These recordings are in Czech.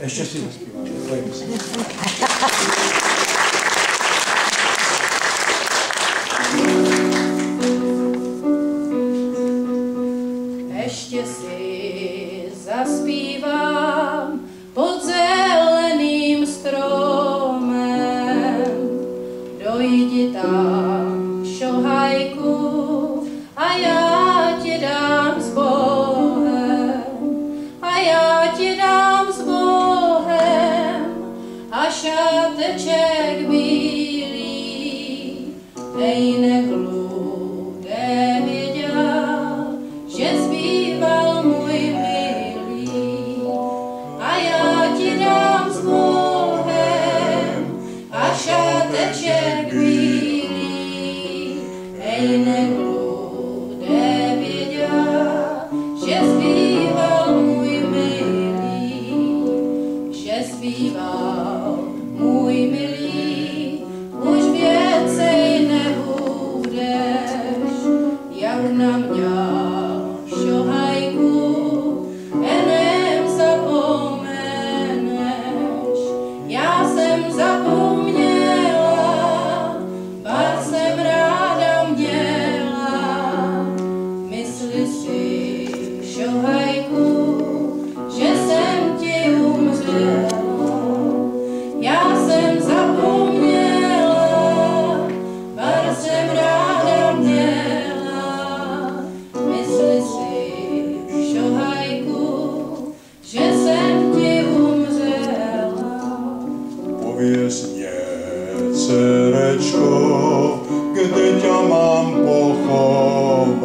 Ještě si. Ještě si zaspívám pod zeleným stromem. Dojdi tam šáteček bílý. Ej neklude věděl, že zpíval můj milý. A já ti dám s Bohem a šáteček Nam Nhờ powiesz nie, córeczko, gdy cię mam pochować,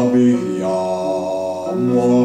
abych ja mógł.